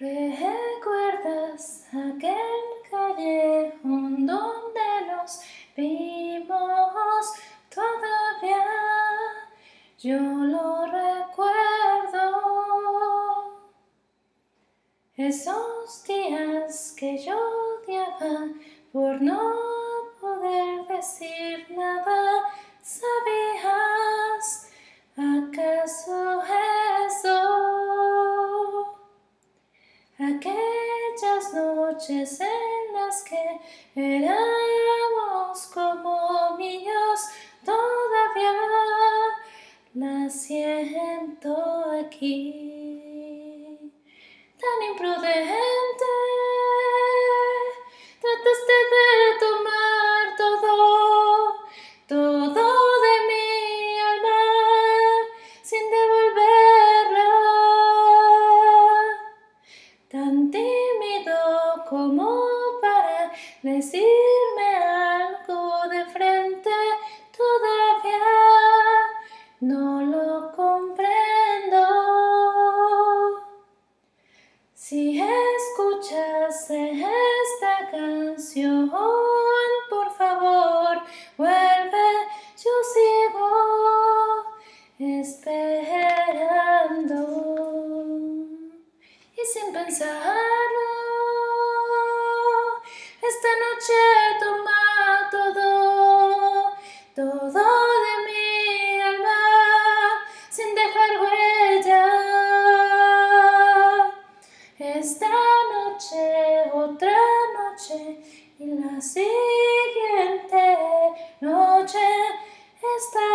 ¿Recuerdas aquel callejón donde nos vimos todavía? Yo lo recuerdo. Esos días que yo odiaba por no poder decir Aquellas noches en las que éramos como niños todavía las siento aquí tan imprudente. Tímido como para decirme algo de frente, todavía no lo Si escuchas esta canción, Esta noche toma todo, todo de mi alma, sin dejar huella. Esta noche, otra noche y la siguiente noche. Esta